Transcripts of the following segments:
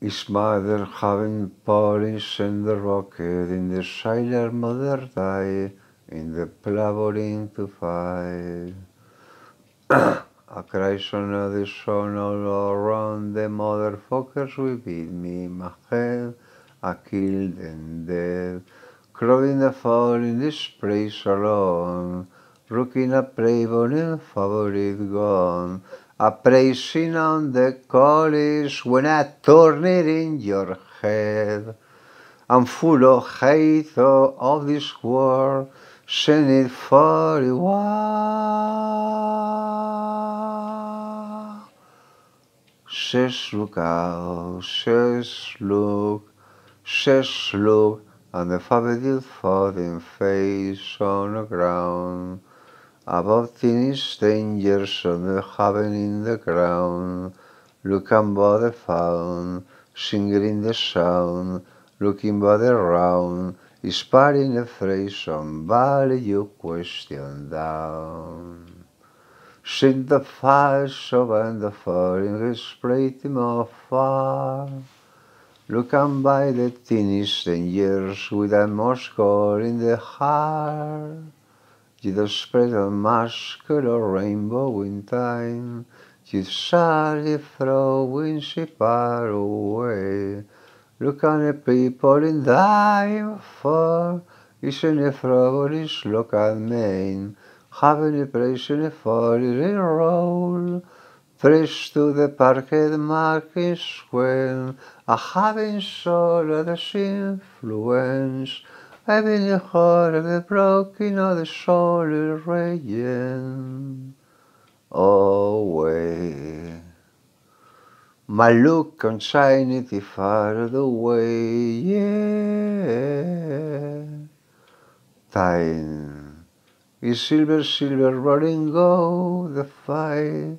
His mother having polished in the rocket in the sailor mother died in the plavoring to fight. A creation of the sun all around the motherfuckers will beat me my head. I killed and dead. Crowing the fall in this place alone. Rooking a playboy and favorite gone. A praising on the college when I turn it in your head. I'm full of hate of this world, send it far away. Says look out, says look, says look, and the favorite falling face on the ground. Above tiny strangers on the heaven in the ground, looking by the found, singing in the sound, looking by the round, is parting a phrase somebody you question down. Sing the fire so and the falling is him afar. Looking by the tiny strangers with a Moscow in the heart. Did the spread a masquerade or rainbow in time, to sadly throwing she far away. Look on the people in thy for isn't a frolish look at main, having a place in a folly roll. Fresh to the parquet market square, a having soul of the influence, Having the heart of the broken of the soul raging away. My look and sanity far away, yeah. Time is silver, silver rolling go the fire,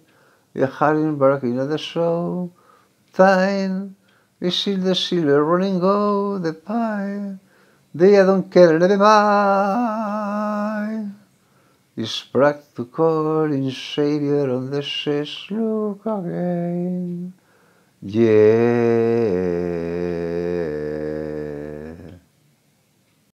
the heart breaking of the soul. Time is silver, silver rolling go the pie. They don't care never mind. It's back to calling Savior on the says, look again. Yeah.